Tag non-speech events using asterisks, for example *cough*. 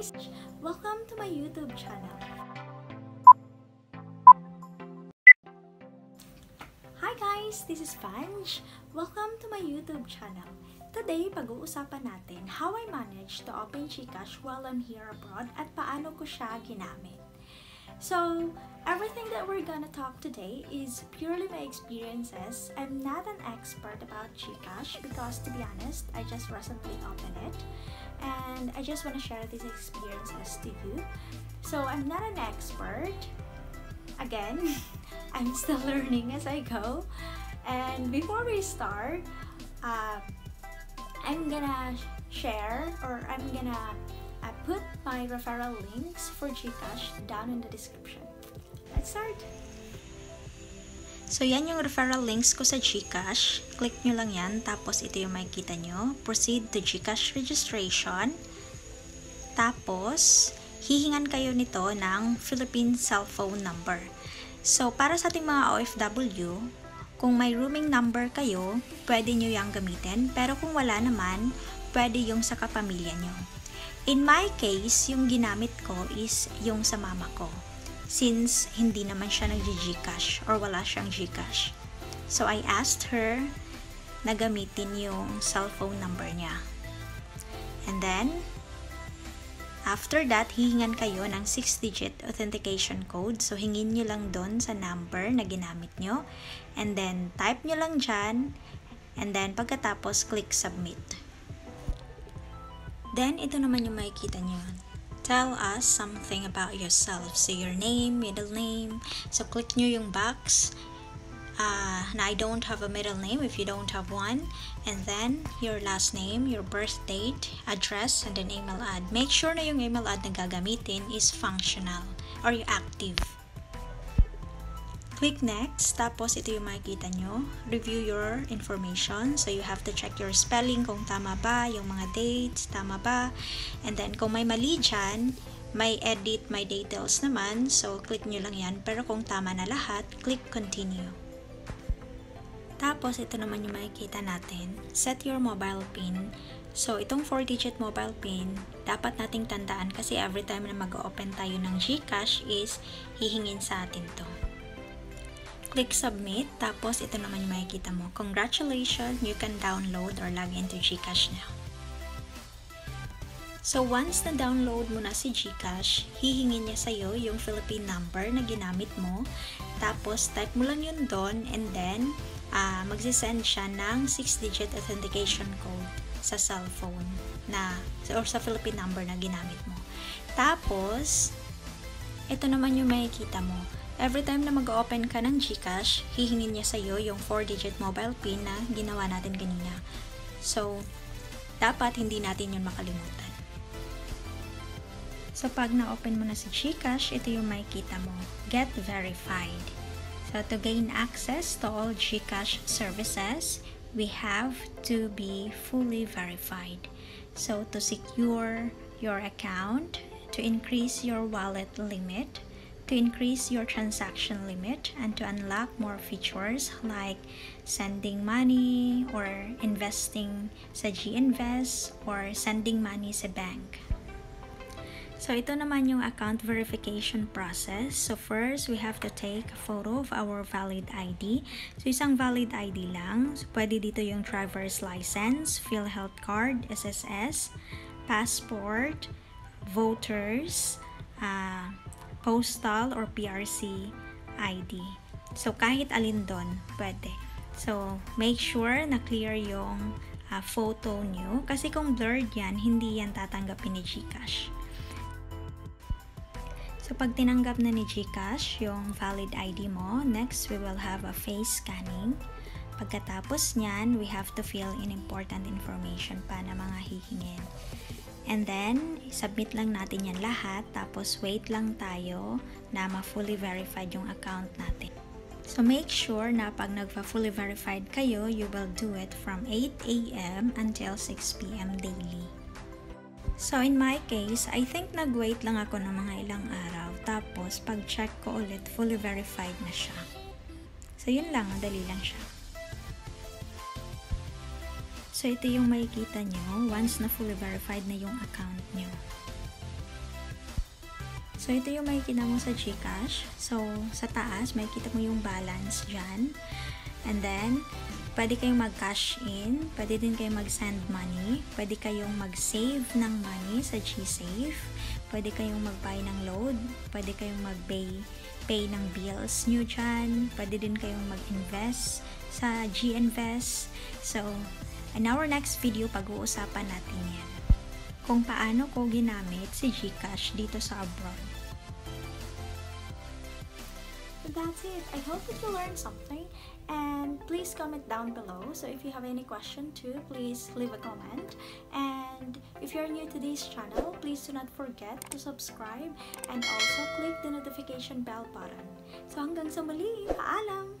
guys! Welcome to my YouTube channel. Hi guys! This is Vanj. Welcome to my YouTube channel. Today, pag-uusapan natin how I managed to open Gcash while I'm here abroad at paano ko siya ginamit. So, everything that we're gonna talk today is purely my experiences. I'm not an expert about Gcash because, to be honest, I just recently opened it and I just want to share these experiences to you. So, I'm not an expert. Again, *laughs* I'm still *laughs* learning as I go. And before we start, uh, I'm gonna share or I'm gonna uh, put my referral links for Gcash down in the description. Let's start! So, yan yung referral links ko sa Gcash. Click nyo lang yan, tapos ito yung makikita nyo. Proceed to Gcash registration. Tapos, hihingan kayo nito ng Philippine cell phone number. So, para sa ating mga OFW, kung may rooming number kayo, pwede nyo yung gamitin. Pero kung wala naman, pwede yung sa kapamilya nyo. In my case, yung ginamit ko is yung sa mama ko. Since hindi naman siya nag-Gcash or wala siyang Gcash. So, I asked her na gamitin yung cellphone number niya. And then, after that, hihingan kayo ng 6-digit authentication code. So, hingin nyo lang doon sa number na ginamit nyo. And then, type nyo lang dyan. And then, pagkatapos, click submit. Then, ito naman yung makikita nyo. Tell us something about yourself. So, your name, middle name. So, click nyo yung box. Uh, na I don't have a middle name if you don't have one. And then, your last name, your birth date, address, and then email ad. Make sure na yung email ad na gagamitin is functional or yung active. Click next, tapos ito yung makikita nyo. Review your information. So, you have to check your spelling kung tama ba, yung mga dates, tama ba. And then, kung may mali dyan, may edit, may details naman. So, click nyo lang yan. Pero kung tama na lahat, click continue. Tapos, ito naman yung makikita natin. Set your mobile PIN. So, itong 4-digit mobile PIN, dapat nating tandaan kasi every time na mag-open tayo ng GCash is hihingin sa atin to. Click submit, tapos ito naman yung makikita mo. Congratulations, you can download or log into GCash now. So once na download mo na si GCash, hihingin niya sa'yo yung Philippine number na ginamit mo. Tapos type mo lang yun doon and then uh, magsisend siya ng 6-digit authentication code sa cellphone na or sa Philippine number na ginamit mo. Tapos, ito naman yung makikita mo Every time na mag-open ka ng GCash, hihingin niya sa'yo yung 4-digit mobile PIN na ginawa natin kanina. So, dapat hindi natin yun makalimutan. So, pag na-open mo na si GCash, ito yung makikita mo. Get verified. So, to gain access to all GCash services, we have to be fully verified. So, to secure your account, to increase your wallet limit, to increase your transaction limit and to unlock more features like sending money or investing sa GInvest or sending money sa bank. So, ito naman yung account verification process. So, first, we have to take a photo of our valid ID. So, isang valid ID lang. So, pwede dito yung driver's license, PhilHealth card, SSS, passport, voters, uh, postal or PRC ID. So, kahit alin doon, pwede. So, make sure na clear yung uh, photo nyo. Kasi kung blurred yan, hindi yan tatanggapin ni Gcash. So, pag tinanggap na ni Gcash yung valid ID mo, next we will have a face scanning. Pagkatapos niyan, we have to fill in important information pa na mga hihingin. And then, submit lang natin yan lahat. Tapos, wait lang tayo na ma-fully verified yung account natin. So, make sure na pag nagpa-fully verified kayo, you will do it from 8 a.m. until 6 p.m. daily. So, in my case, I think nag-wait lang ako ng mga ilang araw. Tapos, pag-check ko ulit, fully verified na siya. So, yun lang. Dali lang siya. So, ito yung makikita nyo once na fully verified na yung account nyo. So, ito yung makikita mo sa Gcash. So, sa taas, makikita mo yung balance dyan. And then, pwede kayong mag-cash in, pwede din kayong mag-send money, pwede kayong mag-save ng money sa GSave, pwede kayong mag-buy ng load, pwede kayong mag-pay pay ng bills nyo dyan, pwede din kayong mag-invest sa GInvest. So, in our next video, pag-uusapan natin yan. Kung paano ko ginamit si Gcash dito sa abroad. That's it. I hope that you learned something and please comment down below. So if you have any question too, please leave a comment. And if you're new to this channel, please do not forget to subscribe and also click the notification bell button. So hanggang sa muli, paalam!